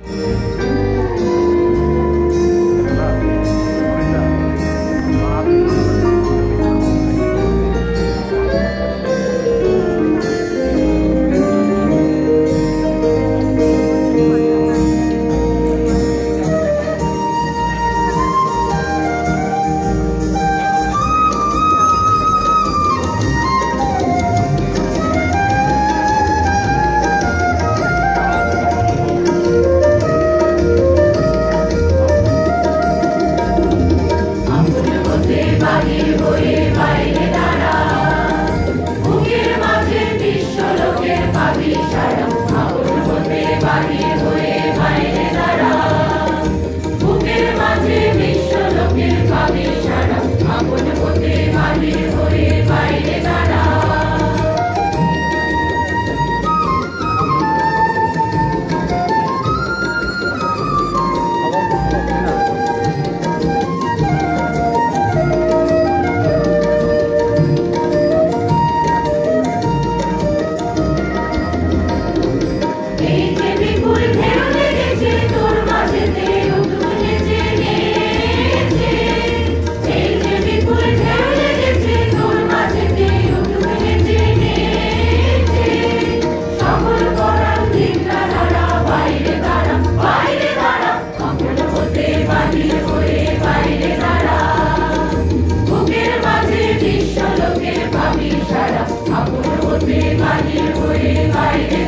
Yeah. মাঝে বিশ্বলোকের পাবি সারা। আগুন হতে বাড়ি হয়ে I